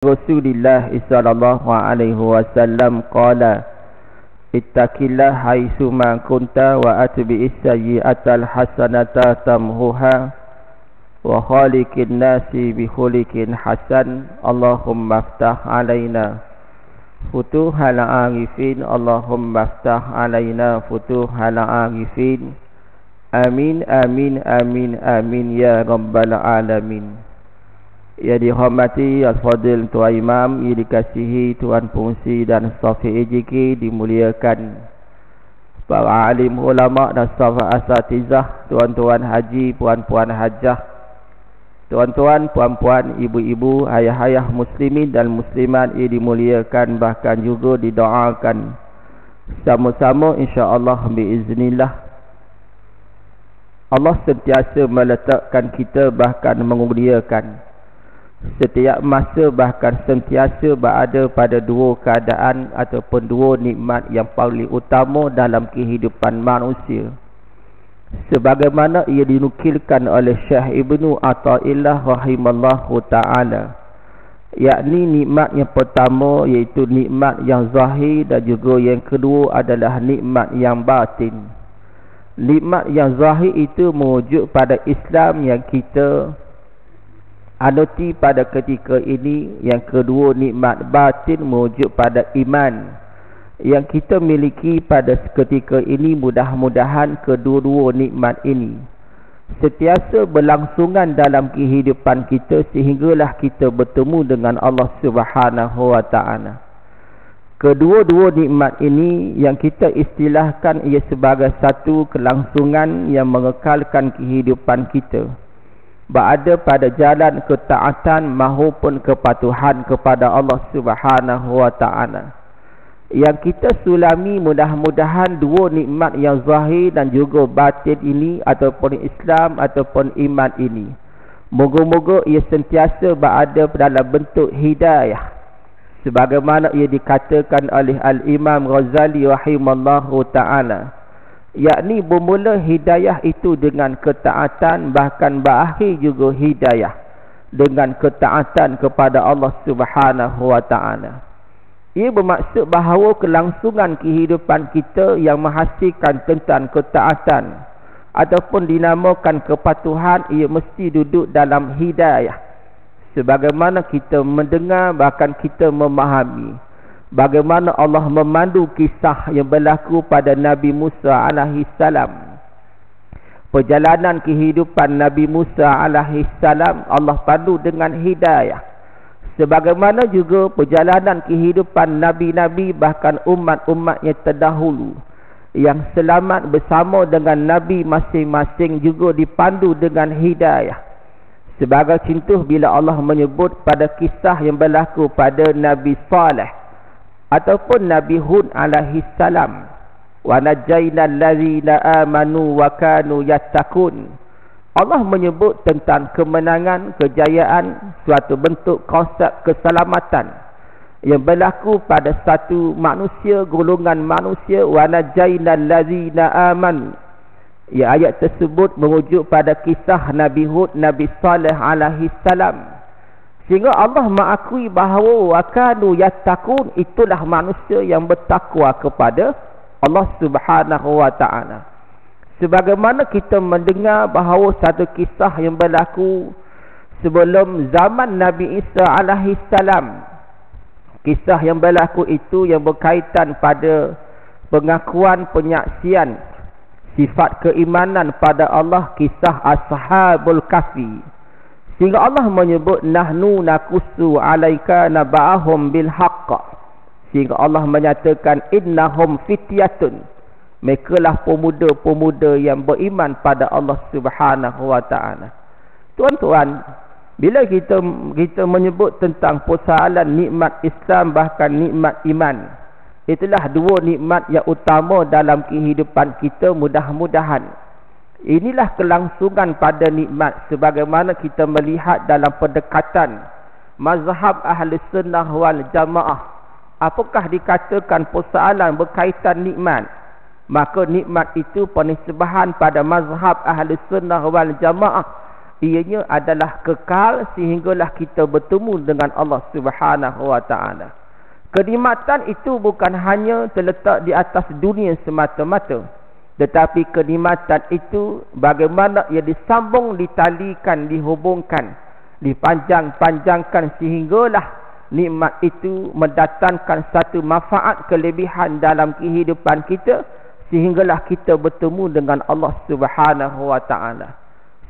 Rasulullah sallallahu alaihi wasallam qala Ittaqillah haitsu ma kunta wa atbi'is sayyi'atal hasanata tamhuha wa khaliqin nasi bi khuliqin hasan. Allahumma aftah alaina futuhal arifin. Allahumma aftah alaina futuhal arifin. Amin amin amin amin ya rabbal alamin Ya dihormati Al-Fadil Tuan Imam Ia dikasihi Tuan Fungsi dan staf EJK Dimuliakan Para alim ulama dan staf asatizah Tuan-tuan haji, puan-puan hajah Tuan-tuan, puan-puan, ibu-ibu, ayah-ayah muslimin dan muslimat Ia dimuliakan bahkan juga didoakan Sama-sama insyaAllah biiznillah. Allah sentiasa meletakkan kita bahkan menguliakan setiap masa bahkan sentiasa berada pada dua keadaan ataupun dua nikmat yang paling utama dalam kehidupan manusia. Sebagaimana ia dinukilkan oleh Syekh Ibnu Athaillah rahimallahu taala yakni nikmat yang pertama iaitu nikmat yang zahir dan juga yang kedua adalah nikmat yang batin. Nikmat yang zahir itu merujuk pada Islam yang kita Anuti pada ketika ini yang kedua nikmat batin merujuk pada iman yang kita miliki pada ketika ini mudah-mudahan kedua-dua nikmat ini setiasa berlangsungan dalam kehidupan kita sehinggalah kita bertemu dengan Allah Subhanahu wa taala. Kedua-dua nikmat ini yang kita istilahkan ia sebagai satu kelangsungan yang mengekalkan kehidupan kita berada pada jalan ketaatan maupun kepatuhan kepada Allah Subhanahu wa taala. Yang kita sulami mudah-mudahan dua nikmat yang zahir dan juga batin ini ataupun Islam ataupun iman ini. Moga-moga ia sentiasa berada dalam bentuk hidayah. Sebagaimana ia dikatakan oleh Al-Imam Ghazali rahimallahu ta'ala yakni bermula hidayah itu dengan ketaatan bahkan berakhir juga hidayah dengan ketaatan kepada Allah Subhanahu wa taala. Ia bermaksud bahawa kelangsungan kehidupan kita yang menghasilkan tentang ketaatan ataupun dinamakan kepatuhan ia mesti duduk dalam hidayah. Sebagaimana kita mendengar bahkan kita memahami bagaimana Allah memandu kisah yang berlaku pada Nabi Musa alaihi salam. Perjalanan kehidupan Nabi Musa alaihi salam Allah pandu dengan hidayah. Sebagaimana juga perjalanan kehidupan nabi-nabi bahkan umat-umat yang terdahulu yang selamat bersama dengan nabi masing-masing juga dipandu dengan hidayah. Sebagai contoh bila Allah menyebut pada kisah yang berlaku pada Nabi Saleh ataupun Nabi Hud alaihi salam wa najayna allazina amanu wa kanu yattaqun. Allah menyebut tentang kemenangan kejayaan suatu bentuk konsep keselamatan yang berlaku pada satu manusia golongan manusia wa najayna allazina amanu. Ya ayat tersebut merujuk pada kisah Nabi Hud Nabi Saleh alaihi salam Sehingga Allah mengakui bahawa wakanu yattaqun itulah manusia yang bertakwa kepada Allah Subhanahu wa taala. Sebagaimana kita mendengar bahawa satu kisah yang berlaku sebelum zaman Nabi Isa alaihi salam. Kisah yang berlaku itu yang berkaitan pada pengakuan penyaksian sifat keimanan pada Allah kisah Ashabul Kahfi. Sehingga Allah menyebut nahnu nakusu alaika naba'ahum bil haqq. Sehingga Allah menyatakan innahum fityatun. Mereka lah pemuda-pemuda yang beriman pada Allah Subhanahu wa taala. Tuan-tuan, bila kita kita menyebut tentang persoalan nikmat Islam bahkan nikmat iman, itulah dua nikmat yang utama dalam kehidupan kita mudah-mudahan. Inilah kelangsungan pada nikmat sebagaimana kita melihat dalam pendekatan mazhab ahli sunnah wal jamaah. Apakah dikatakan persoalan berkaitan nikmat? Maka nikmat itu penisbahan pada mazhab ahli sunnah wal jamaah ianya adalah kekal sehinggalah kita bertemu dengan Allah Subhanahu wa taala. Kenikmatan itu bukan hanya terletak di atas dunia semata-mata. Tetapi kenikmatan itu bagaimana ia disambung, ditalikan, dihubungkan, dipanjang-panjangkan sehinggalah nikmat itu mendatangkan satu manfaat kelebihan dalam kehidupan kita sehinggalah kita bertemu dengan Allah Subhanahu wa taala.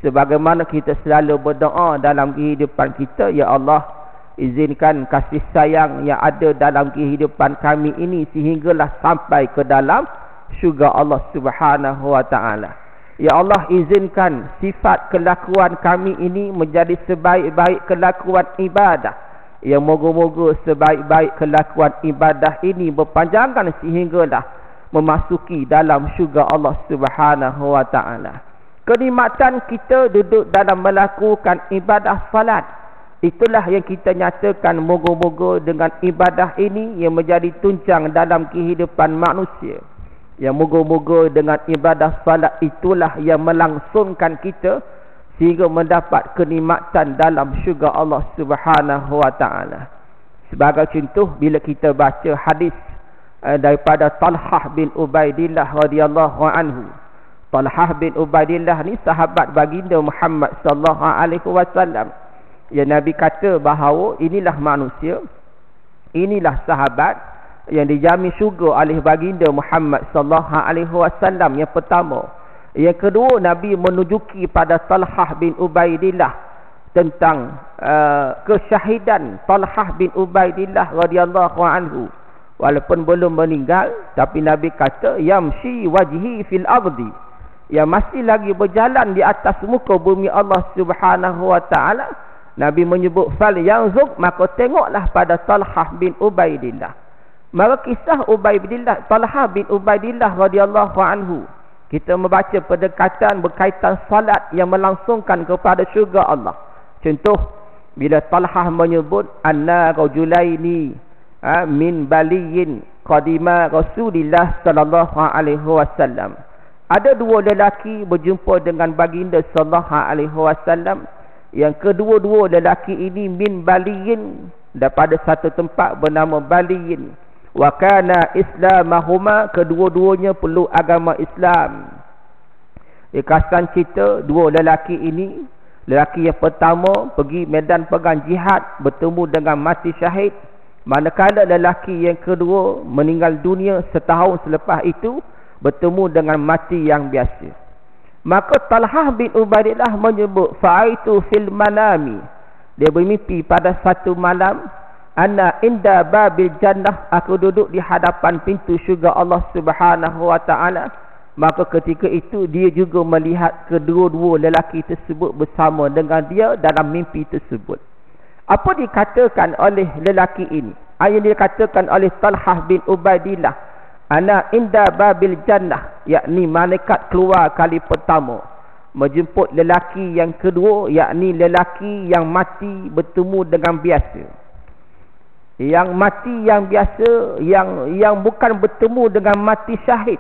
Sebagaimana kita selalu berdoa dalam kehidupan kita ya Allah izinkan kasih sayang yang ada dalam kehidupan kami ini sehinggalah sampai ke dalam syurga Allah Subhanahu wa taala. Ya Allah izinkan sifat kelakuan kami ini menjadi sebaik-baik kelakuan ibadah. Yang moga-moga sebaik-baik kelakuan ibadah ini berpanjangan sehinggalah memasuki dalam syurga Allah Subhanahu wa taala. Kenikmatan kita duduk dalam melakukan ibadah salat. Itulah yang kita nyatakan moga-moga dengan ibadah ini yang menjadi tunjang dalam kehidupan manusia yang moga-moga dengan ibadah salat itulah yang melangsungkan kita sehingga mendapat kenikmatan dalam syurga Allah Subhanahu wa taala sebagai contoh bila kita baca hadis uh, daripada Talhah bin Ubaidillah radhiyallahu anhu Talhah bin Ubaidillah ni sahabat baginda Muhammad sallallahu alaihi wasallam. Ya Nabi kata bahawa inilah manusia, inilah sahabat yang dijamin syurga oleh baginda Muhammad sallallahu alaihi wasallam yang pertama. Yang kedua Nabi menunjuki pada Talhah bin Ubaidillah tentang uh, kesyahidan Talhah bin Ubaidillah radhiyallahu anhu. Walaupun belum meninggal tapi Nabi kata yamshi wajhi fil ardi yang masih lagi berjalan di atas muka bumi Allah Subhanahu wa taala Nabi menyebut fal yanzuk maka tengoklah pada Talhah bin Ubaidillah maka kisah Ubaidillah Talhah bin Ubaidillah radhiyallahu anhu kita membaca pendekatan berkaitan salat yang melangsungkan kepada syurga Allah. Contoh bila Talhah menyebut anna rajulaini ha, min baliyin qadima Rasulillah sallallahu alaihi wasallam. Ada dua lelaki berjumpa dengan baginda sallallahu alaihi wasallam. Yang kedua-dua lelaki ini min baliyin daripada satu tempat bernama baliyin wa kana islamahuma kedua-duanya perlu agama Islam ikasan cerita dua lelaki ini lelaki yang pertama pergi medan perang jihad bertemu dengan mati syahid manakala lelaki yang kedua meninggal dunia setahun selepas itu bertemu dengan mati yang biasa. Maka Talhah bin Ubaidillah menyebut fa'aitu fil manami. Dia bermimpi pada satu malam ana inda babil jannah aku duduk di hadapan pintu syurga Allah Subhanahu wa taala. Maka ketika itu dia juga melihat kedua-dua lelaki tersebut bersama dengan dia dalam mimpi tersebut. Apa dikatakan oleh lelaki ini? Ayat dikatakan oleh Talhah bin Ubaidillah Ana inda babil jannah yakni malaikat keluar kali pertama menjemput lelaki yang kedua yakni lelaki yang mati bertemu dengan biasa yang mati yang biasa yang yang bukan bertemu dengan mati syahid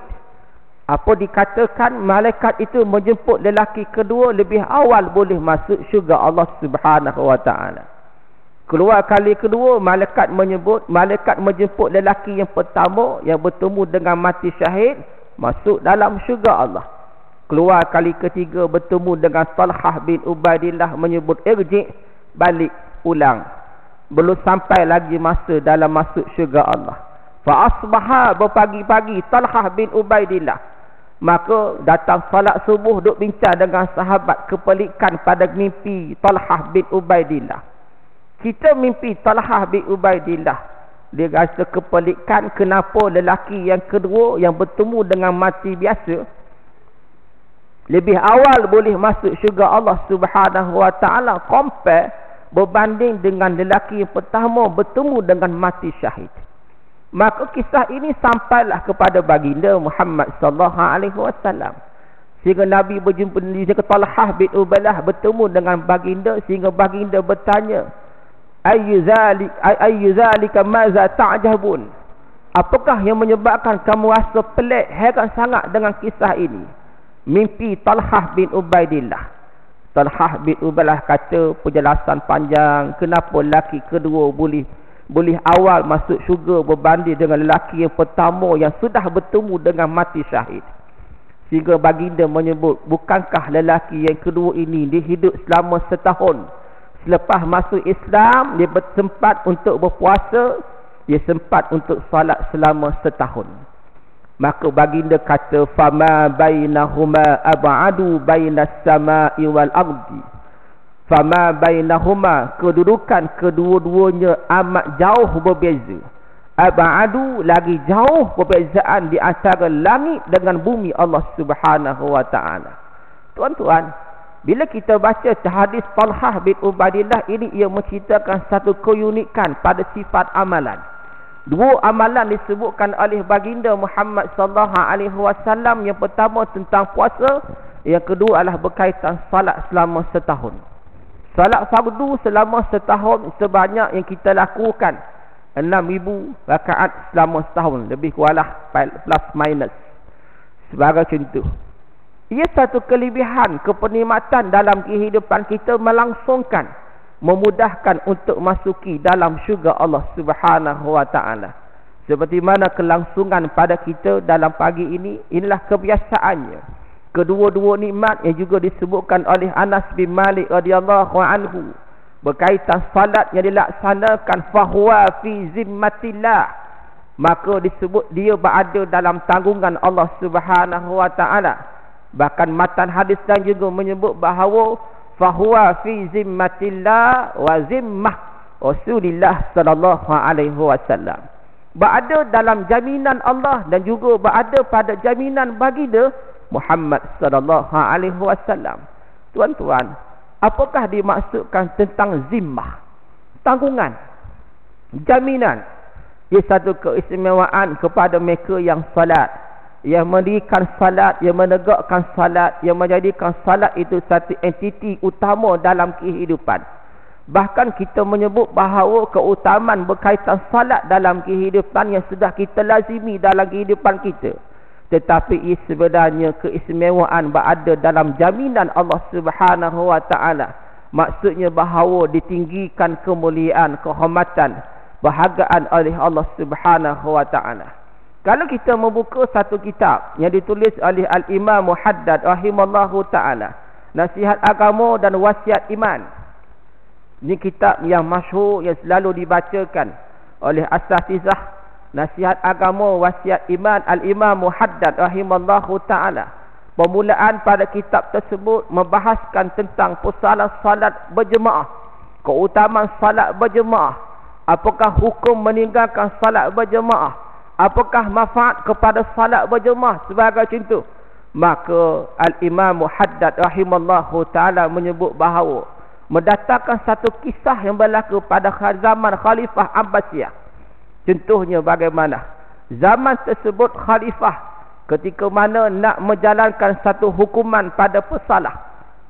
apa dikatakan malaikat itu menjemput lelaki kedua lebih awal boleh masuk syurga Allah Subhanahu wa taala Keluar kali kedua, malaikat menyebut, malaikat menjemput lelaki yang pertama yang bertemu dengan mati syahid, masuk dalam syurga Allah. Keluar kali ketiga bertemu dengan Talhah bin Ubaidillah menyebut, irji' balik pulang. Belum sampai lagi masa dalam masuk syurga Allah. Fa'asbaha berpagi-pagi Talhah bin Ubaidillah. Maka datang salat subuh duk bincang dengan sahabat kepelikan pada mimpi Talhah bin Ubaidillah. Kita mimpi Talhah bin Ubaidillah. Dia rasa kepelikan kenapa lelaki yang kedua yang bertemu dengan mati biasa. Lebih awal boleh masuk syurga Allah subhanahu wa ta'ala. Compare berbanding dengan lelaki yang pertama bertemu dengan mati syahid. Maka kisah ini sampailah kepada baginda Muhammad sallallahu alaihi wasallam. Sehingga Nabi berjumpa dengan Talhah bin Ubaidillah bertemu dengan baginda sehingga baginda bertanya, ayyu zalik maza ta'jabun apakah yang menyebabkan kamu rasa pelik heran sangat dengan kisah ini mimpi Talhah bin Ubaidillah Talhah bin Ubalah kata penjelasan panjang kenapa lelaki kedua boleh boleh awal masuk syurga berbanding dengan lelaki yang pertama yang sudah bertemu dengan mati syahid. Sehingga baginda menyebut, bukankah lelaki yang kedua ini dia hidup selama setahun. Selepas masuk Islam, dia sempat untuk berpuasa, dia sempat untuk salat selama setahun maka baginda kata fama bainahuma ab'adu bainas sama'i wal ardi. Fama bainahuma kedudukan kedua-duanya amat jauh berbeza. Ab'adu lagi jauh perbezaan di antara langit dengan bumi Allah Subhanahu wa taala. Tuan-tuan bila kita baca hadis Talhah bin Ubadillah ini ia menceritakan satu keunikan pada sifat amalan. Dua amalan disebutkan oleh baginda Muhammad sallallahu alaihi wasallam yang pertama tentang puasa, yang kedua adalah berkaitan salat selama setahun. Salat fardu selama setahun sebanyak yang kita lakukan. 6,000 rakaat selama setahun. Lebih kurang lah plus minus. Sebagai contoh. Ia satu kelebihan kepenikmatan dalam kehidupan kita melangsungkan. Memudahkan untuk masuki dalam syurga Allah subhanahu wa ta'ala. Seperti mana kelangsungan pada kita dalam pagi ini. Inilah kebiasaannya kedua-dua nikmat yang juga disebutkan oleh Anas bin Malik radhiyallahu anhu berkaitan salat yang dilaksanakan fahuwa fi zimmatillah maka disebut dia berada dalam tanggungan Allah Subhanahu wa taala bahkan matan hadis dan juga menyebut bahawa fahuwa fi zimmatillah wa zimmah Rasulullah sallallahu alaihi wasallam berada dalam jaminan Allah dan juga berada pada jaminan baginda Muhammad sallallahu alaihi wasallam. Tuan-tuan, apakah dimaksudkan tentang zimmah? Tanggungan. Jaminan. Ia satu keistimewaan kepada mereka yang salat. Yang mendirikan salat, yang menegakkan salat, yang menjadikan salat itu satu entiti utama dalam kehidupan. Bahkan kita menyebut bahawa keutamaan berkaitan salat dalam kehidupan yang sudah kita lazimi dalam kehidupan kita. Tetapi sebenarnya keistimewaan berada dalam jaminan Allah Subhanahu wa taala. Maksudnya bahawa ditinggikan kemuliaan kehormatan bahagian oleh Allah Subhanahu wa taala kalau kita membuka satu kitab yang ditulis oleh al-Imam Muhaddad rahimallahu taala nasihat agama dan wasiat iman ini kitab yang masyhur yang selalu dibacakan oleh asatizah Nasihat agama wasiat iman al-Imam Muhaddad rahimallahu taala. Permulaan pada kitab tersebut membahaskan tentang pusalah salat berjemaah. Keutamaan salat berjemaah. Apakah hukum meninggalkan salat berjemaah? Apakah manfaat kepada salat berjemaah sebagai contoh? Maka al-Imam Muhaddad rahimallahu taala menyebut bahawa mendatangkan satu kisah yang berlaku pada zaman Khalifah Abbasiyah Contohnya bagaimana? Zaman tersebut khalifah ketika mana nak menjalankan satu hukuman pada pesalah.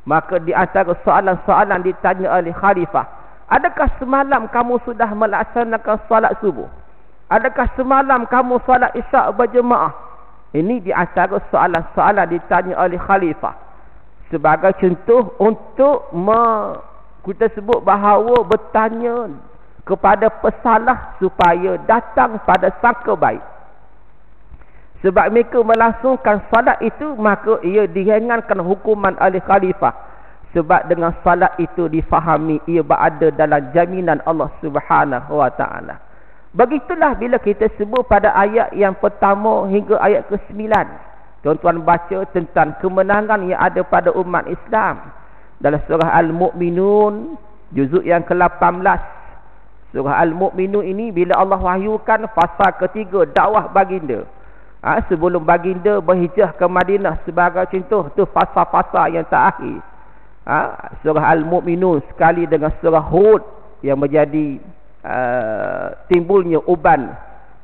Maka di antara soalan-soalan ditanya oleh khalifah. Adakah semalam kamu sudah melaksanakan solat subuh? Adakah semalam kamu solat isyak berjemaah? Ini di antara soalan-soalan ditanya oleh khalifah. Sebagai contoh untuk me, kita sebut bahawa bertanya kepada pesalah supaya datang pada sangka baik. Sebab mereka melangsungkan salat itu maka ia diringankan hukuman oleh khalifah. Sebab dengan salat itu difahami ia berada dalam jaminan Allah Subhanahu wa taala. Begitulah bila kita sebut pada ayat yang pertama hingga ayat ke-9. Tuan-tuan baca tentang kemenangan yang ada pada umat Islam dalam surah Al-Mu'minun juzuk yang ke-18 Surah Al-Mu'minun ini bila Allah wahyukan fasa ketiga dakwah baginda. Ha, sebelum baginda berhijrah ke Madinah sebagai contoh tu fasa-fasa yang terakhir. Ha, surah Al-Mu'minun sekali dengan surah Hud yang menjadi uh, timbulnya uban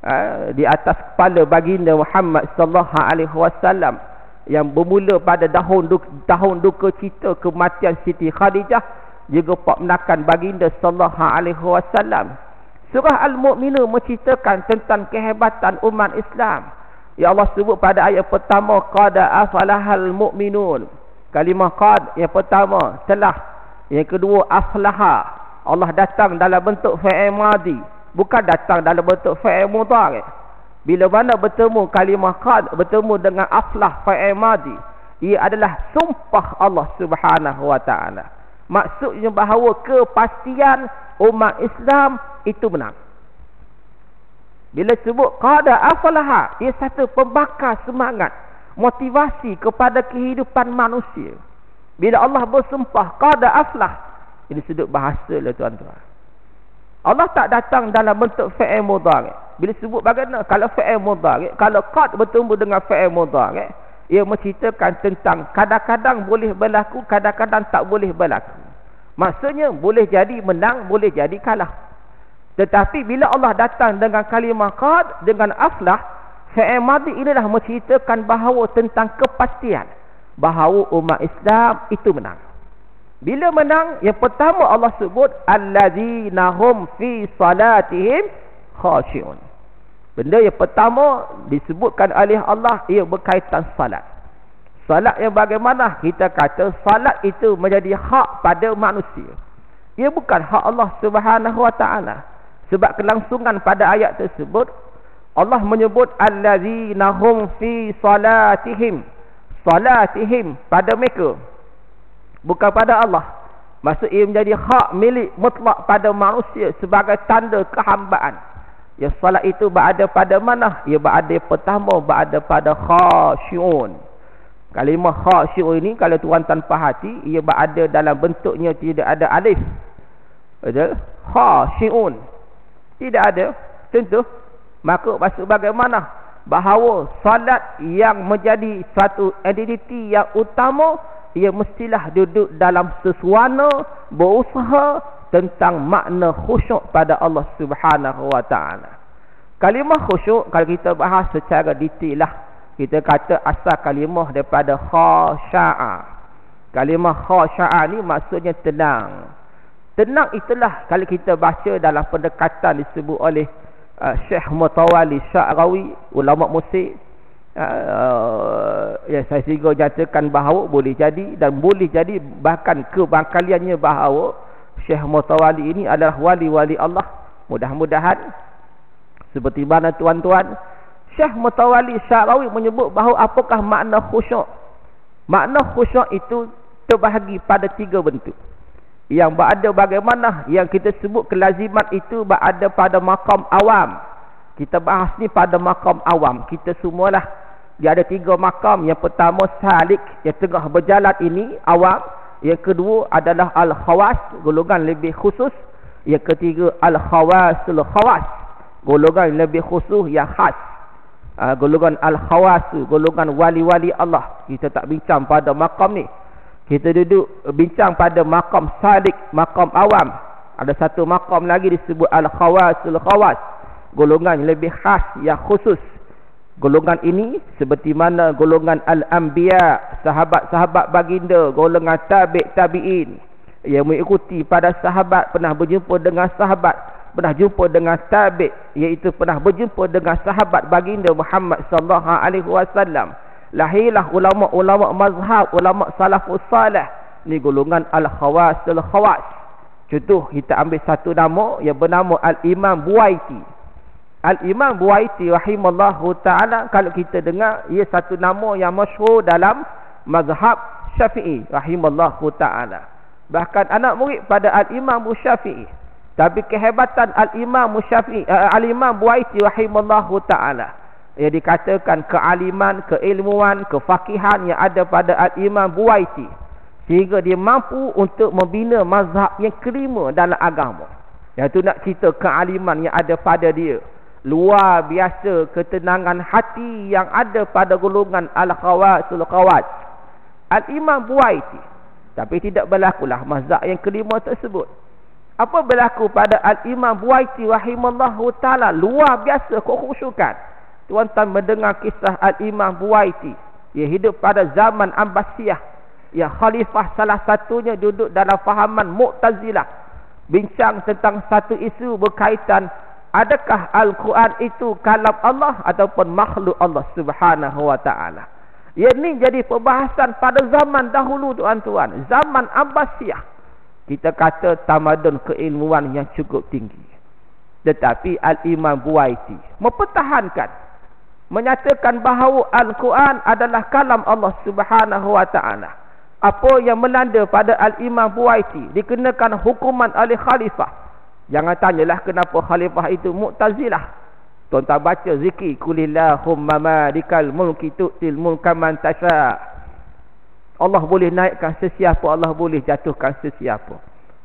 uh, di atas kepala baginda Muhammad sallallahu alaihi wasallam yang bermula pada tahun tahun duka cita kematian Siti Khadijah juga pemenakan baginda sallallahu alaihi wasallam. Surah Al-Mu'minun menceritakan tentang kehebatan umat Islam. Ya Allah sebut pada ayat pertama qad afalahal mu'minun. Kalimah qad yang pertama telah. Yang kedua aslaha. Allah datang dalam bentuk fa'il madi. Bukan datang dalam bentuk fa'il mudhari. Bila mana bertemu kalimah qad bertemu dengan aslah fa'il madi. Ia adalah sumpah Allah subhanahu wa ta'ala. Maksudnya bahawa kepastian umat Islam itu menang. Bila sebut qada afalaha, ia satu pembakar semangat, motivasi kepada kehidupan manusia. Bila Allah bersumpah qada aflah, ini sudut bahasa lah tuan-tuan. Allah tak datang dalam bentuk fa'il mudhari. Bila sebut bagaimana kalau fa'il mudhari, kalau qad bertemu dengan fa'il mudhari, ia menceritakan tentang kadang-kadang boleh berlaku, kadang-kadang tak boleh berlaku. Maksudnya boleh jadi menang, boleh jadi kalah. Tetapi bila Allah datang dengan kalimah qad dengan aflah, fi'il madhi inilah menceritakan bahawa tentang kepastian bahawa umat Islam itu menang. Bila menang, yang pertama Allah sebut allazina hum fi salatihim khashi'un. Benda yang pertama disebutkan oleh Allah ia berkaitan salat. Salat yang bagaimana? Kita kata salat itu menjadi hak pada manusia. Ia bukan hak Allah Subhanahu wa taala. Sebab kelangsungan pada ayat tersebut Allah menyebut allazina hum fi salatihim salatihim pada mereka bukan pada Allah. Maksud ia menjadi hak milik mutlak pada manusia sebagai tanda kehambaan. Ya salat itu berada pada mana? Ia berada pertama berada pada khasyun. Kalimah khasyun ini kalau tuan tanpa hati ia berada dalam bentuknya tidak ada alif. Betul? Khasyun. Tidak ada. Tentu. Maka maksud bagaimana? Bahawa salat yang menjadi satu identiti yang utama, ia mestilah duduk dalam sesuana, berusaha tentang makna khusyuk pada Allah subhanahu wa ta'ala. Kalimah khusyuk, kalau kita bahas secara detail lah, kita kata asal kalimah daripada khasya'a. Kalimah khasya'a ni maksudnya tenang. Tenang itulah kalau kita baca dalam pendekatan disebut oleh uh, Syekh Mutawali Syarawi, ulama Musik. Uh, ya saya sehingga nyatakan bahawa boleh jadi dan boleh jadi bahkan kebangkaliannya bahawa Syekh Mutawali ini adalah wali-wali Allah. Mudah-mudahan seperti mana tuan-tuan Syekh Mutawali Syarawi menyebut bahawa apakah makna khusyuk. Makna khusyuk itu terbahagi pada tiga bentuk yang berada bagaimana yang kita sebut kelaziman itu berada pada makam awam kita bahas ni pada makam awam kita semualah dia ada tiga makam. Yang pertama salik. Yang tengah berjalan. Ini awam yang kedua adalah al-khawas. Golongan lebih khusus. Yang ketiga al-khawasul khawas. Golongan lebih khusus yang khas. Uh, golongan al-khawas golongan wali-wali Allah. Kita tak bincang pada makam ni. Kita duduk bincang pada makam salik, makam awam. Ada satu makam lagi disebut Al-Khawasul Khawas. Golongan lebih khas yang khusus. Golongan ini seperti mana golongan Al-Anbiya, sahabat-sahabat baginda, golongan tabi' tabi'in. Yang mengikuti pada sahabat, pernah berjumpa dengan sahabat, pernah jumpa dengan tabi' iaitu pernah berjumpa dengan sahabat baginda Muhammad sallallahu alaihi wasallam lahirlah ulama-ulama mazhab, ulama salafus salih. Ni golongan al-khawas al-khawas. Contoh kita ambil satu nama yang bernama al-Imam Buaiti. Al-Imam Buaiti rahimallahu taala kalau kita dengar ia satu nama yang masyhur dalam mazhab Syafi'i rahimallahu taala. Bahkan anak murid pada al-Imam Syafi'i. Tapi kehebatan al-Imam Syafi'i uh, al-Imam Buaiti rahimallahu taala yang dikatakan kealiman, keilmuan, kefakihan yang ada pada Al-Imam Buaiti. Sehingga dia mampu untuk membina mazhab yang kelima dalam agama. Yang itu nak cerita kealiman yang ada pada dia. Luar biasa ketenangan hati yang ada pada golongan Al-Khawasul Khawat. Al-Imam Buaiti. Tapi tidak berlakulah mazhab yang kelima tersebut. Apa berlaku pada Al-Imam Buaiti rahimallahu ta'ala. Luar biasa kekhusyukan. Tuan-tuan mendengar kisah Al-Imam Buaiti. Ia hidup pada zaman Abbasiyah. Yang khalifah salah satunya duduk dalam fahaman Mu'tazilah. Bincang tentang satu isu berkaitan. Adakah Al-Quran itu kalam Allah ataupun makhluk Allah subhanahu wa ta'ala. Ia ni jadi perbahasan pada zaman dahulu tuan-tuan. Zaman Abbasiyah. Kita kata tamadun keilmuan yang cukup tinggi. Tetapi Al-Imam Buaiti mempertahankan. Menyatakan bahawa Al-Quran adalah kalam Allah subhanahu wa ta'ala. Apa yang melanda pada Al-Imam Buaiti dikenakan hukuman oleh khalifah. Jangan tanyalah kenapa khalifah itu mu'tazilah. Tuan-tuan baca zikir kulillahumma malikal mulki tu'til mulka man tasha. Allah boleh naikkan sesiapa, Allah boleh jatuhkan sesiapa.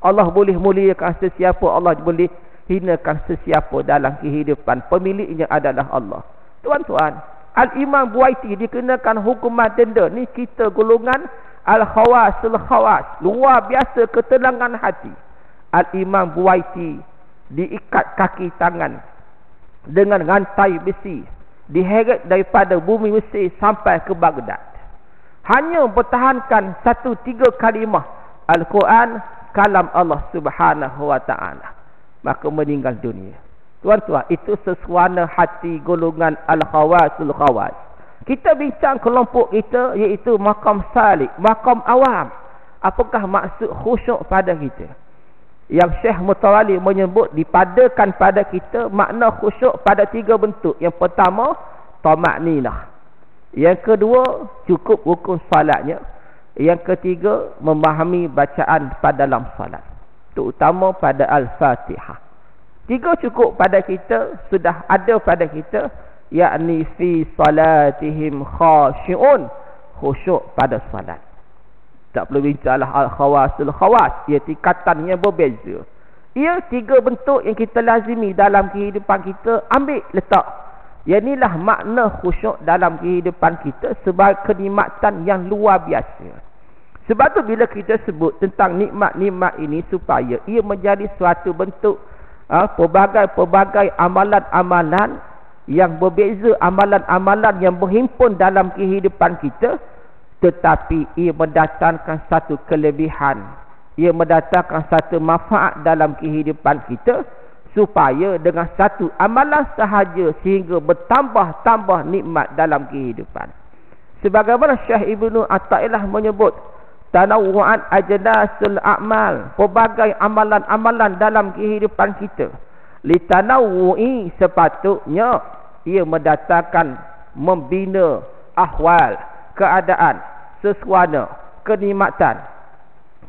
Allah boleh muliakan sesiapa, Allah boleh hinakan sesiapa dalam kehidupan. Pemiliknya adalah Allah. Tuan-tuan, Al-Imam Buaiti dikenakan hukuman denda. Ni kita golongan Al-Khawas, Al-Khawas. Luar biasa ketenangan hati. Al-Imam Buaiti diikat kaki tangan dengan rantai besi diheret daripada bumi Mesir sampai ke Baghdad. Hanya bertahankan satu tiga kalimah Al-Quran kalam Allah subhanahu wa ta'ala. Maka meninggal dunia. Tuan-tuan itu sesuana hati golongan Al-Khawasul Khawas kita bincang kelompok kita iaitu makam salik makam awam. Apakah maksud khusyuk pada kita yang Syekh Mutawali menyebut dipadakan pada kita makna khusyuk pada tiga bentuk. Yang pertama, tamak ninah. Yang kedua, cukup hukum salatnya. Yang ketiga, memahami bacaan pada dalam salat. Terutama pada Al-Fatihah. Tiga cukup pada kita, sudah ada pada kita. Yakni fi salatihim khasyi'un. Khusyuk pada salat. Tak perlu bincanglah al-khawasul khawas. Ia tingkatan yang berbeza. Ia tiga bentuk yang kita lazimi dalam kehidupan kita. Ambil letak. Yang inilah makna khusyuk dalam kehidupan kita sebagai kenikmatan yang luar biasa. Sebab tu bila kita sebut tentang nikmat-nikmat ini supaya ia menjadi suatu bentuk ha, pelbagai-pelbagai amalan-amalan yang berbeza, amalan-amalan yang berhimpun dalam kehidupan kita tetapi ia mendatangkan satu kelebihan. Ia mendatangkan satu manfaat dalam kehidupan kita supaya dengan satu amalan sahaja sehingga bertambah-tambah nikmat dalam kehidupan. Sebagaimana Syekh Ibnu Athaillah menyebut tanawu'an ajnasul a'mal pelbagai amalan-amalan dalam kehidupan kita. Li tanawu'i sepatutnya ia mendatangkan membina ahwal keadaan sesuatu kenikmatan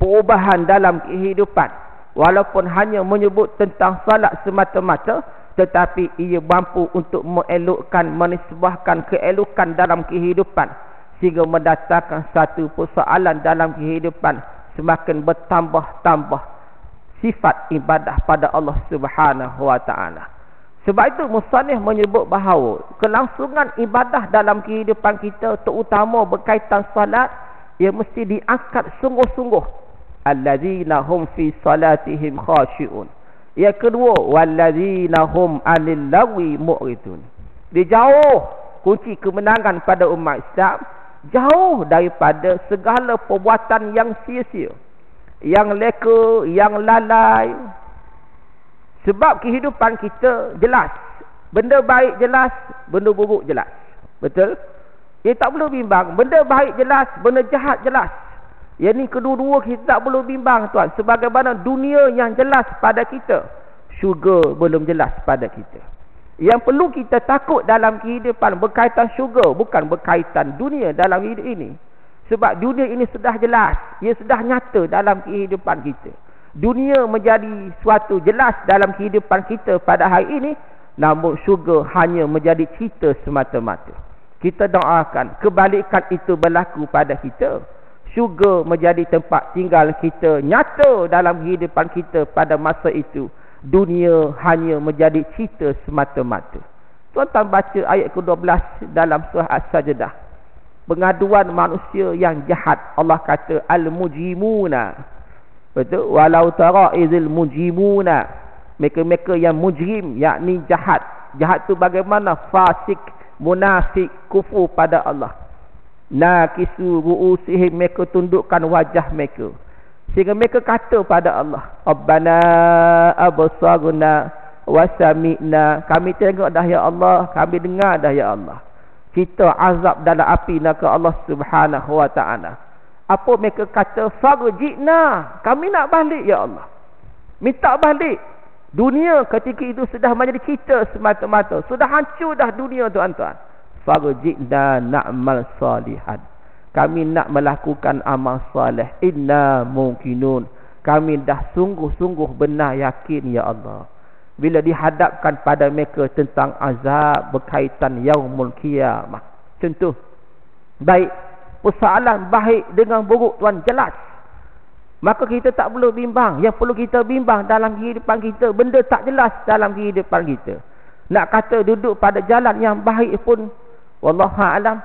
perubahan dalam kehidupan. Walaupun hanya menyebut tentang salat semata-mata tetapi ia mampu untuk mengelukkan menisbahkan keelukan dalam kehidupan sehingga mendatangkan satu persoalan dalam kehidupan semakin bertambah-tambah sifat ibadah pada Allah Subhanahu wa taala sebab itu Musanih menyebut bahawa kelangsungan ibadah dalam kehidupan kita terutama berkaitan salat ia mesti diangkat sungguh-sungguh. Alladzina hum fi salatihim khashi'un. Yang kedua, walladzina hum 'anil lagwi mu'ridun. Dijauh kunci kemenangan pada umat Islam jauh daripada segala perbuatan yang sia-sia. Yang leka, yang lalai, sebab kehidupan kita jelas. Benda baik jelas, benda buruk jelas. Betul? Ia tak perlu bimbang. Benda baik jelas, benda jahat jelas. Yang ni kedua-dua kita tak perlu bimbang tuan. Sebagaimana dunia yang jelas pada kita. Syurga belum jelas pada kita. Yang perlu kita takut dalam kehidupan berkaitan syurga. Bukan berkaitan dunia dalam hidup ini. Sebab dunia ini sudah jelas. Ia sudah nyata dalam kehidupan kita dunia menjadi suatu jelas dalam kehidupan kita pada hari ini namun syurga hanya menjadi cerita semata-mata. Kita doakan kebalikan itu berlaku pada kita. Syurga menjadi tempat tinggal kita nyata dalam kehidupan kita pada masa itu. Dunia hanya menjadi cerita semata-mata. Tuan-tuan baca ayat ke-12 dalam surah As-Sajdah. Pengaduan manusia yang jahat Allah kata al-mujimuna Betul? Walau tara izil mujimuna. Mereka-mereka yang mujrim, yakni jahat. Jahat tu bagaimana? Fasik, munafik, kufu pada Allah. Nakisu ru'usihim, mereka tundukkan wajah mereka. Sehingga mereka kata pada Allah. Rabbana abasaruna wasami'na. Kami tengok dah ya Allah, kami dengar dah ya Allah. kita azab dalam api neraka Allah Subhanahu wa taala. Apa mereka kata farjina, kami nak balik ya Allah. Minta balik. Dunia ketika itu sudah menjadi kita semata-mata. Sudah hancur dah dunia tuan-tuan. Farjina na'mal salihan. Kami nak melakukan amal salih. Inna mungkinun. Kami dah sungguh-sungguh benar yakin ya Allah bila dihadapkan pada mereka tentang azab berkaitan yaumul qiyamah contoh baik persoalan baik dengan buruk tuan jelas. Maka kita tak perlu bimbang. Yang perlu kita bimbang dalam kehidupan kita benda tak jelas dalam kehidupan kita. Nak kata duduk pada jalan yang baik pun wallahu alam.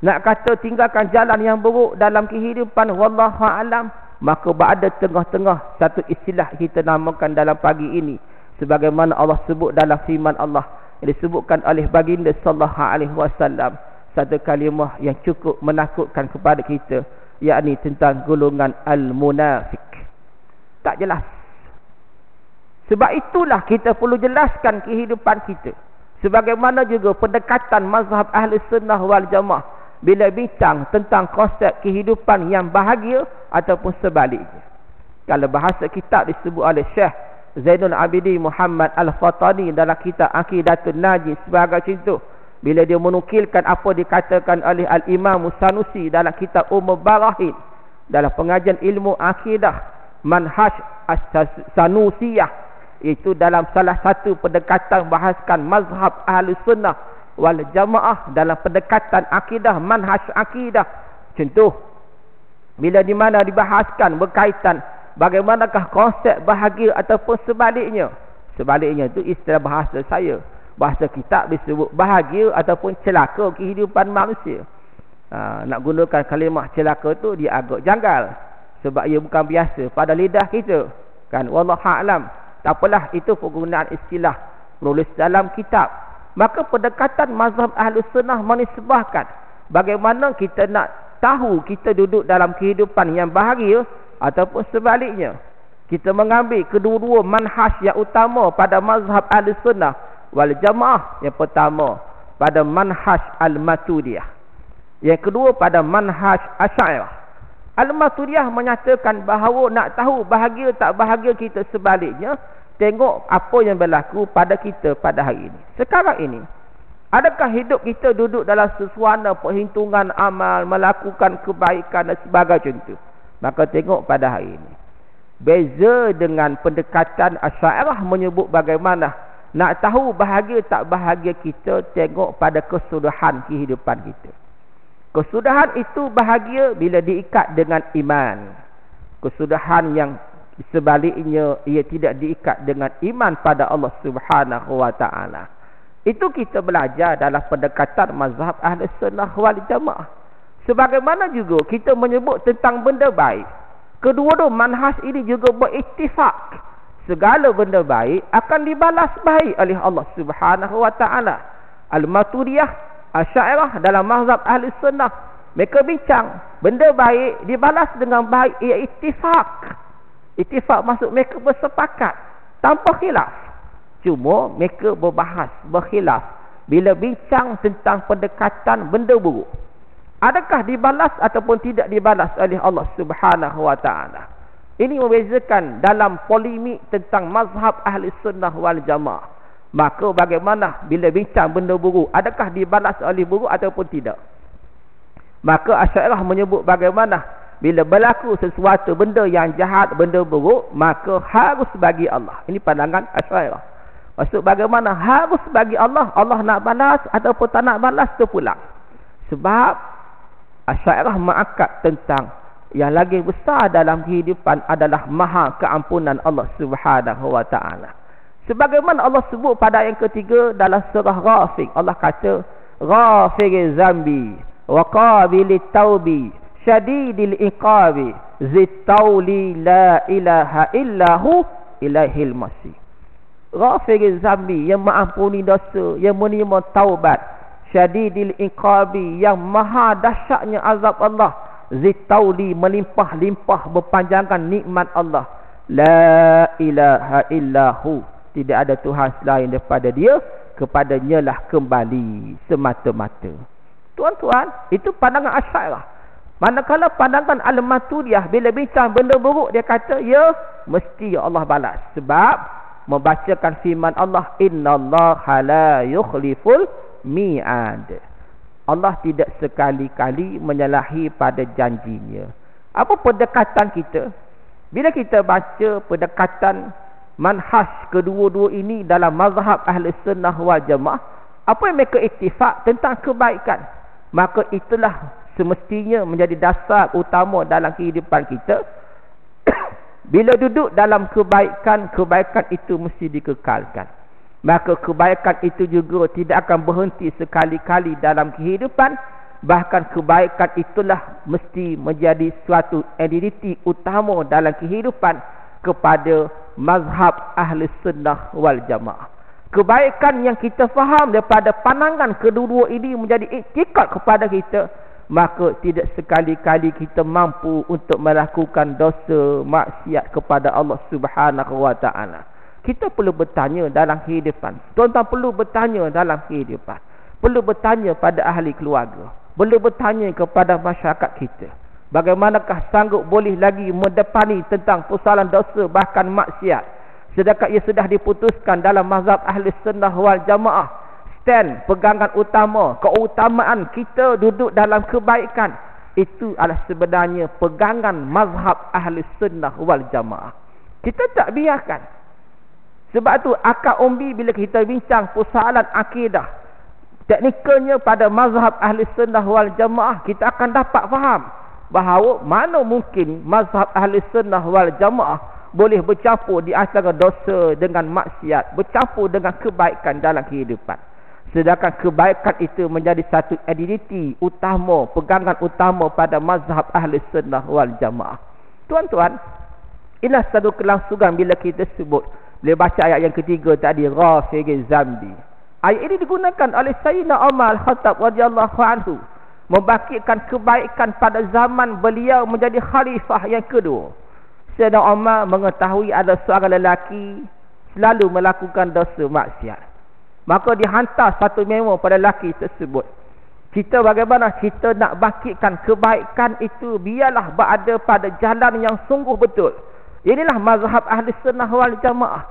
Nak kata tinggalkan jalan yang buruk dalam kehidupan wallahu alam. Maka berada tengah-tengah satu istilah kita namakan dalam pagi ini. Sebagaimana Allah sebut dalam firman Allah yang disebutkan oleh baginda sallallahu alaihi wasallam satu kalimah yang cukup menakutkan kepada kita yakni tentang golongan al-munafik tak jelas. Sebab itulah kita perlu jelaskan kehidupan kita. Sebagaimana juga pendekatan mazhab ahli sunnah wal jamaah bila bincang tentang konsep kehidupan yang bahagia ataupun sebaliknya. Kalau bahasa kitab disebut oleh Syekh Zainul Abidin Muhammad Al-Fatani dalam kitab Aqidatul Najis sebagai contoh bila dia menukilkan apa dikatakan oleh Al-Imam Sanusi dalam kitab Umar Barahin dalam pengajian ilmu akidah manhaj Sanusiyah itu dalam salah satu pendekatan bahaskan mazhab ahli sunnah wal jamaah dalam pendekatan akidah manhaj akidah. Contoh bila di mana dibahaskan berkaitan bagaimanakah konsep bahagia ataupun sebaliknya. Sebaliknya itu istilah bahasa saya bahasa kitab disebut bahagia ataupun celaka kehidupan manusia. Ha, nak gunakan kalimah celaka itu dia agak janggal. Sebab ia bukan biasa pada lidah kita. Kan? Wallahu alam. Tak apalah itu penggunaan istilah menulis dalam kitab. Maka pendekatan mazhab ahli sunnah menisbahkan bagaimana kita nak tahu kita duduk dalam kehidupan yang bahagia ataupun sebaliknya. Kita mengambil kedua-dua manhaj yang utama pada mazhab ahli sunnah wal jamaah yang pertama pada manhaj al-matudiyah yang kedua pada manhaj asyairah al-matudiyah menyatakan bahawa nak tahu bahagia tak bahagia kita sebaliknya tengok apa yang berlaku pada kita pada hari ini sekarang ini adakah hidup kita duduk dalam sesuatu perhitungan amal melakukan kebaikan dan sebagainya contoh Maka tengok pada hari ini. Beza dengan pendekatan asyairah menyebut bagaimana. Nak tahu bahagia tak bahagia kita tengok pada kesudahan kehidupan kita. Kesudahan itu bahagia bila diikat dengan iman. Kesudahan yang sebaliknya ia tidak diikat dengan iman pada Allah Subhanahu wa taala. Itu kita belajar dalam pendekatan mazhab Ahli Sunnah wal Jamaah. Sebagaimana juga kita menyebut tentang benda baik. Kedua-dua manhas ini juga beriktifak. Segala benda baik akan dibalas baik oleh Allah subhanahu wa ta'ala. Al-Maturiyah, Asyairah dalam mazhab Ahli Sunnah. Mereka bincang, benda baik dibalas dengan baik. Ia iktifak. Iktifak maksud mereka bersepakat. Tanpa khilaf. Cuma mereka berbahas, berkhilaf. Bila bincang tentang pendekatan benda buruk. Adakah dibalas ataupun tidak dibalas oleh Allah Subhanahu wa taala? Ini membezakan dalam polemik tentang mazhab ahli sunnah wal jamaah. Maka bagaimana bila bincang benda buruk, adakah dibalas oleh buruk ataupun tidak? Maka Asy'ariyah menyebut bagaimana bila berlaku sesuatu benda yang jahat, benda buruk, maka harus bagi Allah. Ini pandangan Asy'ariyah. Maksud bagaimana harus bagi Allah, Allah nak balas ataupun tak nak balas tu pula. Sebab Asyairah mengakad tentang yang lagi besar dalam kehidupan adalah maha keampunan Allah Subhanahu wa taala. Sebagaimana Allah sebut pada yang ketiga dalam surah Ghafir, Allah kata, "Ghafir zambi wa qabilit taubi, syadidil iqabi, zittauli la ilaha illahu ilaihil masih." Ghafir zambi yang mengampuni dosa, yang menerima taubat, syadidil iqabi yang maha dahsyatnya azab Allah zitauli melimpah-limpah berpanjangan nikmat Allah la ilaha illahu tidak ada tuhan selain daripada dia kepadanya lah kembali semata-mata Tuan-tuan, itu pandangan Asy'ariyah. Manakala pandangan Al-Maturidiyah bila bincang benda buruk dia kata, ya mesti Allah balas. Sebab membacakan firman Allah, innallaha la yukhliful mi'ad. Allah tidak sekali-kali menyalahi pada janjinya. Apa pendekatan kita? Bila kita baca pendekatan manhaj kedua-dua ini dalam mazhab ahli sunnah wal jamaah, apa yang mereka iktifak tentang kebaikan? Maka itulah semestinya menjadi dasar utama dalam kehidupan kita. Bila duduk dalam kebaikan, kebaikan itu mesti dikekalkan. Maka kebaikan itu juga tidak akan berhenti sekali-kali dalam kehidupan. Bahkan kebaikan itulah mesti menjadi suatu identiti utama dalam kehidupan kepada mazhab ahli sunnah wal jamaah. Kebaikan yang kita faham daripada pandangan kedua-dua ini menjadi iktikat kepada kita maka tidak sekali-kali kita mampu untuk melakukan dosa maksiat kepada Allah Subhanahu wa taala. Kita perlu bertanya dalam kehidupan. Tuan-tuan perlu bertanya dalam kehidupan. Perlu bertanya pada ahli keluarga. Perlu bertanya kepada masyarakat kita. Bagaimanakah sanggup boleh lagi mendepani tentang persoalan dosa bahkan maksiat. Sedangkan ia sudah diputuskan dalam mazhab ahli sunnah wal jamaah stand pegangan utama keutamaan kita duduk dalam kebaikan itu adalah sebenarnya pegangan mazhab ahli sunnah wal jamaah kita tak biarkan sebab tu akal umbi bila kita bincang persoalan akidah teknikalnya pada mazhab ahli sunnah wal jamaah kita akan dapat faham bahawa mana mungkin mazhab ahli sunnah wal jamaah boleh bercampur di antara dosa dengan maksiat bercampur dengan kebaikan dalam kehidupan Sedangkan kebaikan itu menjadi satu identiti utama, pegangan utama pada mazhab ahli sunnah wal jamaah. Tuan-tuan, inilah satu kelangsungan bila kita sebut. Bila baca ayat yang ketiga tadi, Rafiq Zambi. Ayat ini digunakan oleh Sayyidina Umar Khattab radhiyallahu anhu. Membangkitkan kebaikan pada zaman beliau menjadi khalifah yang kedua. Sayyidina Umar mengetahui ada seorang lelaki selalu melakukan dosa maksiat maka dihantar satu memo pada lelaki tersebut kita bagaimana kita nak bangkitkan kebaikan itu biarlah berada pada jalan yang sungguh betul inilah mazhab ahli sunnah wal jamaah.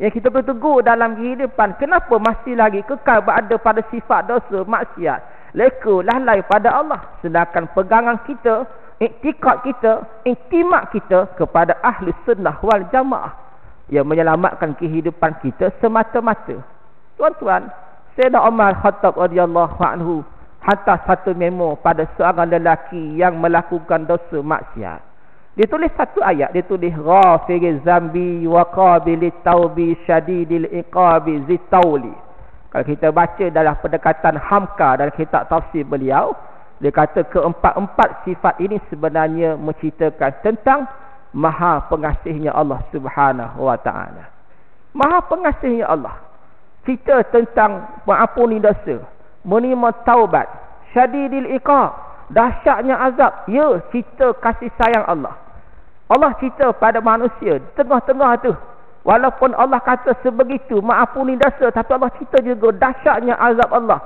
Yang kita bertegur dalam kehidupan kenapa masih lagi kekal berada pada sifat dosa maksiat? Leka lalai pada Allah. Sedangkan pegangan kita iktikad kita intimak kita kepada ahli sunnah wal jamaah. Yang menyelamatkan kehidupan kita semata-mata. Tuan-tuan, Sayyidina Umar Khattab radhiyallahu anhu hantar satu memo pada seorang lelaki yang melakukan dosa maksiat. Dia tulis satu ayat, dia tulis ghafiriz zambi wa qabilit taubi syadidil iqabi zitauli. Kalau kita baca dalam pendekatan Hamka dalam kitab tafsir beliau, dia kata keempat-empat sifat ini sebenarnya menceritakan tentang maha pengasihnya Allah Subhanahu wa taala. Maha pengasihnya Allah cerita tentang mengampuni dosa, menerima taubat, syadidil iqab, dahsyatnya azab. Ya, cerita kasih sayang Allah. Allah cerita pada manusia tengah-tengah tu. Walaupun Allah kata sebegitu mengampuni dosa, tapi Allah cerita juga dahsyatnya azab Allah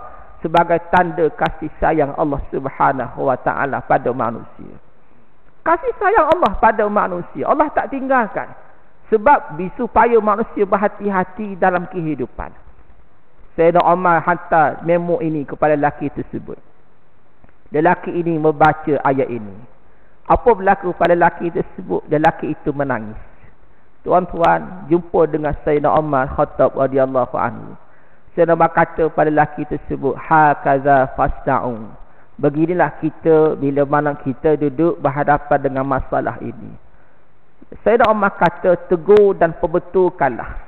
sebagai tanda kasih sayang Allah Subhanahu wa taala pada manusia. Kasih sayang Allah pada manusia, Allah tak tinggalkan. Sebab supaya manusia berhati-hati dalam kehidupan. Sayyidina Umar hantar memo ini kepada lelaki tersebut. Lelaki ini membaca ayat ini. Apa berlaku pada lelaki tersebut? Lelaki itu menangis. Tuan-tuan, jumpa dengan Sayyidina Umar Khattab radhiyallahu anhu. Sayyidina Umar kata pada lelaki tersebut, "Hakaza fasta'un." Beginilah kita bila mana kita duduk berhadapan dengan masalah ini. Sayyidina Umar kata, "Tegur dan perbetulkanlah."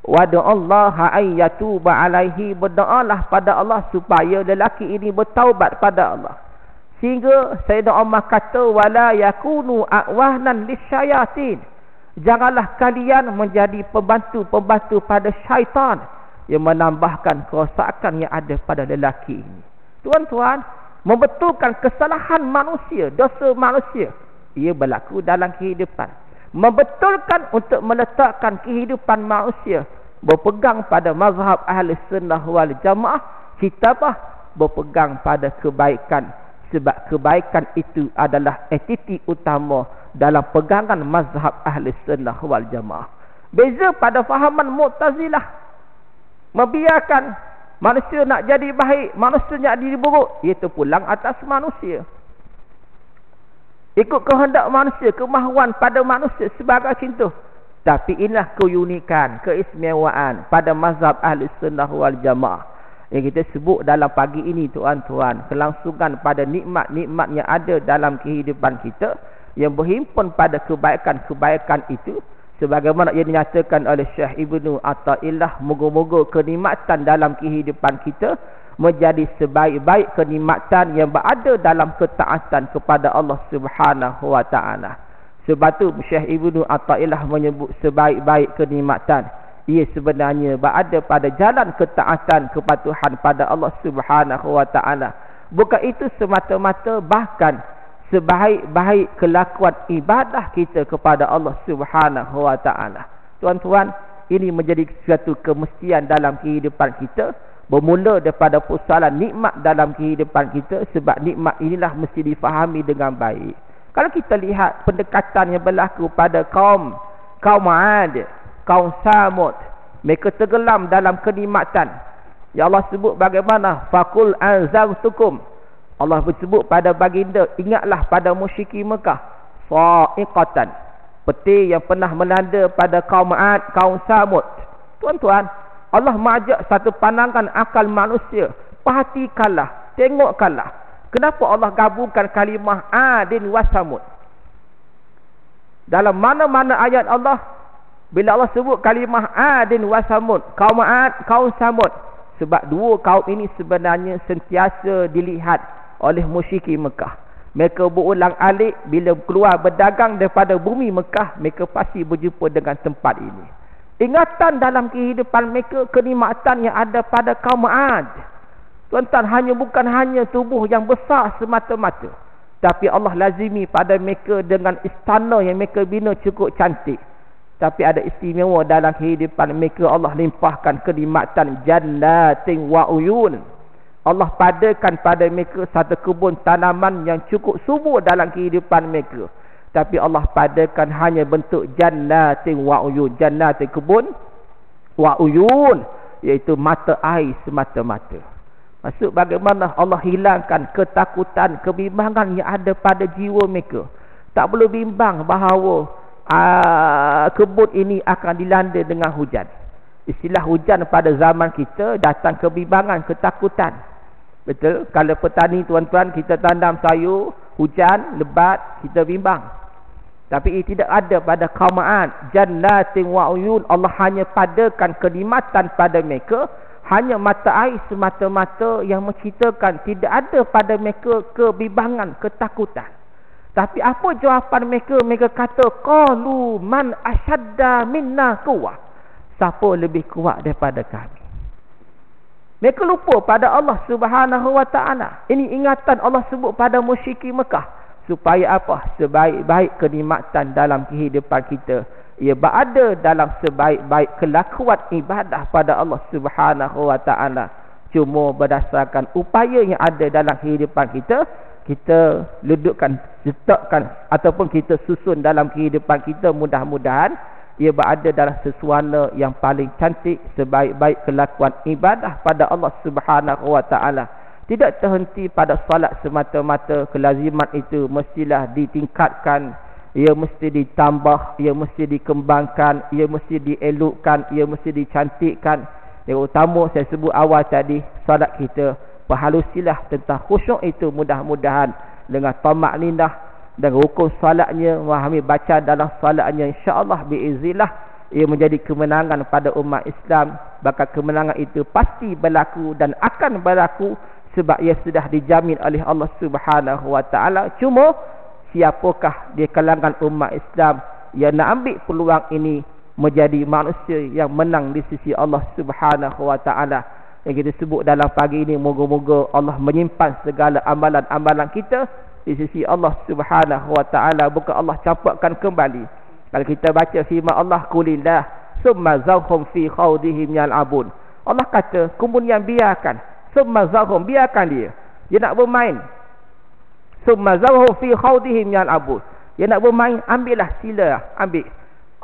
Wada'allaha ayyatuba alaihi berdoalah pada Allah supaya lelaki ini bertaubat pada Allah. Sehingga Sayyidina Umar kata wala yakunu a'wahnan lisyayatin. Janganlah kalian menjadi pembantu-pembantu pada syaitan yang menambahkan kerosakan yang ada pada lelaki ini. Tuan-tuan, membetulkan kesalahan manusia, dosa manusia, ia berlaku dalam kehidupan membetulkan untuk meletakkan kehidupan manusia berpegang pada mazhab ahli sunnah wal jamaah kitabah berpegang pada kebaikan sebab kebaikan itu adalah entiti utama dalam pegangan mazhab ahli sunnah wal jamaah. Beza pada fahaman mu'tazilah. Membiarkan manusia nak jadi baik manusia nak jadi buruk iaitu pulang atas manusia. Ikut kehendak manusia kemahuan pada manusia sebagai cinta tapi inilah keunikan keistimewaan pada mazhab ahli sunnah wal jamaah yang kita sebut dalam pagi ini tuan-tuan kelangsungan pada nikmat-nikmat yang ada dalam kehidupan kita yang berhimpun pada kebaikan-kebaikan itu sebagaimana yang dinyatakan oleh Syekh Ibnu Athaillah moga-moga kenikmatan dalam kehidupan kita menjadi sebaik-baik kenikmatan yang berada dalam ketaatan kepada Allah Subhanahu wa taala. Sebab tu Syekh Ibnu Athaillah menyebut sebaik-baik kenikmatan ia sebenarnya berada pada jalan ketaatan kepatuhan pada Allah Subhanahu wa taala. Bukan itu semata-mata bahkan sebaik-baik kelakuan ibadah kita kepada Allah Subhanahu wa taala. Tuan-tuan, ini menjadi satu kemestian dalam kehidupan kita bermula daripada persoalan nikmat dalam kehidupan kita sebab nikmat inilah mesti difahami dengan baik. Kalau kita lihat pendekatan yang berlaku pada kaum kaum 'Ad kaum Samud. Mereka tenggelam dalam kenikmatan. Ya Allah sebut bagaimana? Faqul anzartukum. Allah bersebut pada baginda ingatlah pada musyriki Mekah. Sa'iqatan. Peti yang pernah melanda pada kaum Ad kaum Samud. Tuan-tuan Allah mengajak satu pandangan akal manusia. Perhatikanlah tengokkanlah. Kenapa Allah gabungkan kalimah adin wasamud dalam mana-mana ayat Allah bila Allah sebut kalimah Adin wa Samud, kaum Ad, kaum Samud. Sebab dua kaum ini sebenarnya sentiasa dilihat oleh musyriki Mekah. Mereka berulang alik bila keluar berdagang daripada bumi Mekah, mereka pasti berjumpa dengan tempat ini. Ingatan dalam kehidupan mereka, kenikmatan yang ada pada kaum Ad. Tuan-tuan, hanya bukan hanya tubuh yang besar semata-mata. Tapi Allah lazimi pada mereka dengan istana yang mereka bina cukup cantik tapi ada istimewa dalam kehidupan mereka Allah limpahkan kenikmatan jannatin wa uyun. Allah padakan pada mereka satu kebun tanaman yang cukup subur dalam kehidupan mereka. Tapi Allah padakan hanya bentuk jannatin wa uyun. Jannatin kebun wa uyun iaitu mata air semata-mata. Maksud bagaimana Allah hilangkan ketakutan kebimbangan yang ada pada jiwa mereka. Tak boleh bimbang bahawa ah, kebun ini akan dilanda dengan hujan. Istilah hujan pada zaman kita datang kebimbangan, ketakutan. Betul? Kalau petani tuan-tuan kita tanam sayur, hujan, lebat, kita bimbang. Tapi ia tidak ada pada kaum Ad. Jannatin wa uyun. Allah hanya padakan kenikmatan pada mereka. Hanya mata air semata-mata yang menceritakan tidak ada pada mereka kebimbangan, ketakutan. Tapi apa jawapan mereka? Mereka kata, Qalu man asyadda minna kuwah. Siapa lebih kuat daripada kami? Mereka lupa pada Allah subhanahu wa ta'ala. Ini ingatan Allah sebut pada musyiki Mekah. Supaya apa? Sebaik-baik kenikmatan dalam kehidupan kita. Ia berada dalam sebaik-baik kelakuan ibadah pada Allah subhanahu wa ta'ala. Cuma berdasarkan upaya yang ada dalam kehidupan kita kita ledukkan, letakkan ataupun kita susun dalam kehidupan kita mudah-mudahan ia berada dalam sesuatu yang paling cantik sebaik-baik kelakuan ibadah pada Allah Subhanahu wa taala. Tidak terhenti pada solat semata-mata kelaziman itu mestilah ditingkatkan, ia mesti ditambah, ia mesti dikembangkan, ia mesti dielokkan, ia mesti dicantikkan. Yang utama saya sebut awal tadi solat kita perhalusilah tentang khusyuk itu mudah-mudahan dengan tamak nindah dan rukun salatnya memahami baca dalam salatnya insyaAllah biizilah ia menjadi kemenangan pada umat Islam. Bakal kemenangan itu pasti berlaku dan akan berlaku sebab ia sudah dijamin oleh Allah Subhanahu wa taala. Cuma siapakah di kalangan umat Islam yang nak ambil peluang ini menjadi manusia yang menang di sisi Allah Subhanahu wa taala yang kita sebut dalam pagi ini moga-moga Allah menyimpan segala amalan-amalan kita di sisi Allah Subhanahu wa taala. Bukan Allah campakkan kembali. Kalau kita baca firman Allah kulillah summa zawhum fi khawdihim yal'abun. Allah kata kemudian biarkan. Summa zahum biarkan dia. Dia nak bermain. Summa zahum fi khawdihim yan abu dia nak bermain ambillah sila ambil.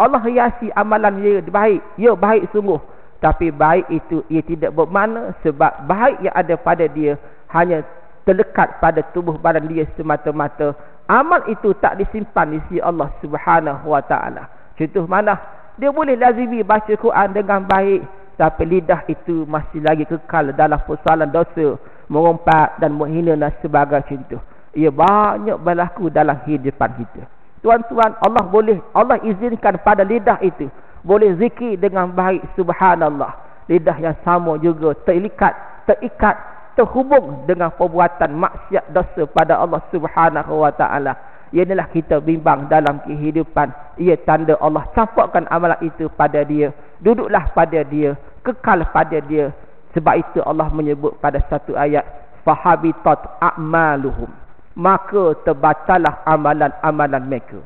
Allah hiasi amalan dia baik. Ya baik sungguh tapi baik itu ia tidak bermakna sebab baik yang ada pada dia hanya terlekat pada tubuh badan dia semata-mata. Amal itu tak disimpan di sisi Allah Subhanahu wa taala. Contoh mana? Dia boleh lazimi baca Quran dengan baik tapi lidah itu masih lagi kekal dalam persoalan dosa merompak dan menghina dan sebagainya contoh. Ia banyak berlaku dalam kehidupan kita. Tuan-tuan Allah boleh Allah izinkan pada lidah itu boleh zikir dengan baik subhanallah. Lidah yang sama juga terikat terikat terhubung dengan perbuatan maksiat dosa pada Allah Subhanahu wa taala. Ialah kita bimbang dalam kehidupan. Ia tanda Allah campakkan amalan itu pada dia. Duduklah pada dia kekal pada dia. Sebab itu Allah menyebut pada satu ayat fahabitat a'maluhum. Maka terbatalah amalan-amalan mereka.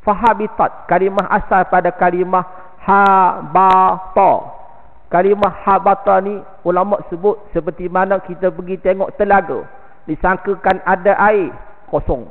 Fahabitat kalimah asal pada kalimah habata kalimah habata ni ulama sebut seperti mana kita pergi tengok telaga. Disangkakan ada air kosong.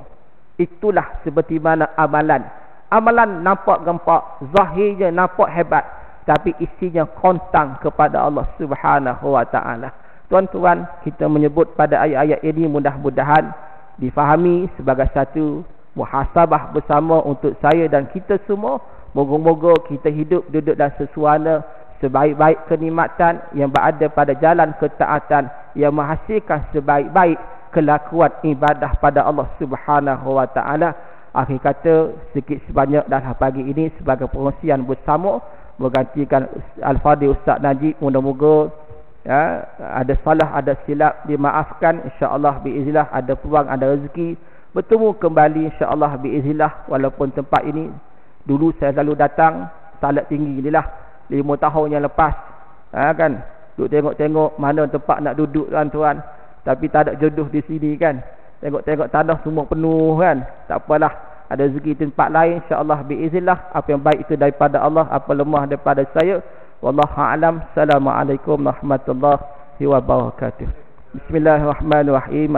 Itulah seperti mana amalan. Amalan nampak gempak zahirnya nampak hebat. Tapi isinya kontang kepada Allah Subhanahu wa taala. Tuan-tuan kita menyebut pada ayat-ayat ini mudah-mudahan difahami sebagai satu muhasabah bersama untuk saya dan kita semua moga-moga kita hidup duduk dalam sesuana sebaik-baik kenikmatan yang berada pada jalan ketaatan yang menghasilkan sebaik-baik kelakuan ibadah pada Allah Subhanahu wa taala. Akhir kata sedikit sebanyak dalam pagi ini sebagai perkongsian bersama menggantikan Al-Fadhil Ustaz Najib. Mudah-moga ya ada salah ada silap dimaafkan. insya-Allah biiznillah ada peluang ada rezeki. Bertemu kembali insya-Allah biiznillah walaupun tempat ini dulu saya selalu datang salat tinggi inilah lima tahun yang lepas. Ha, kan? Duduk tengok-tengok mana tempat nak duduk tuan-tuan. Tapi tak ada jodoh di sini kan? Tengok-tengok tanah semua penuh kan? Tak apalah. Ada rezeki tempat lain insya-Allah biiznillah apa yang baik itu daripada Allah apa lemah daripada saya. Wallahu alam. Assalamualaikum warahmatullahi wabarakatuh. Bismillahirrahmanirrahim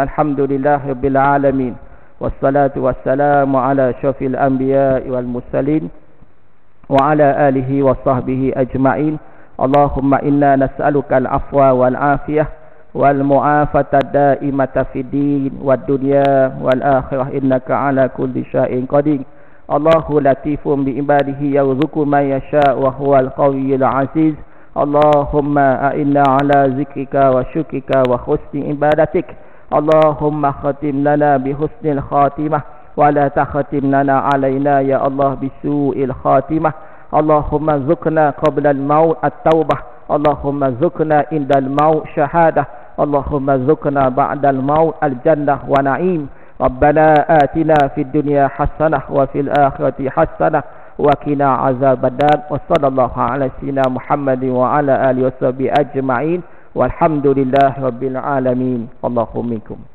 wassalatu wassalamu ala syafil anbiya wal mursalin wa ala alihi wa sahbihi ajma'in. Allahumma inna nas'aluka al-afwa wal-afiyah wal-mu'afata da'imata fi din wa dunya wal-akhirah innaka ala kulli syai'in qadir. Allahu latifun bi'ibadihi yawzuku man yasha' wa huwa al-qawiyyil aziz. Allahumma a'inna ala zikrika wa syukrika wa khusni ibadatik. اللهم ختم لنا بحسن الخاتمة ولا تختم لنا علينا يا الله بسوء الخاتمة. اللهم ذقنا قبل الموت التوبة. اللهم ذقنا عند الموت شهادة. اللهم ذقنا بعد الموت الجنة ونعيم. ربنا آتنا في الدنيا حسنة وفي الآخرة حسنة وكنا عذاب النار. وصلى الله على سيدنا محمد وعلى آله وصحبه أجمعين. Walhamdulillah Rabbil Alamin. Allahumma.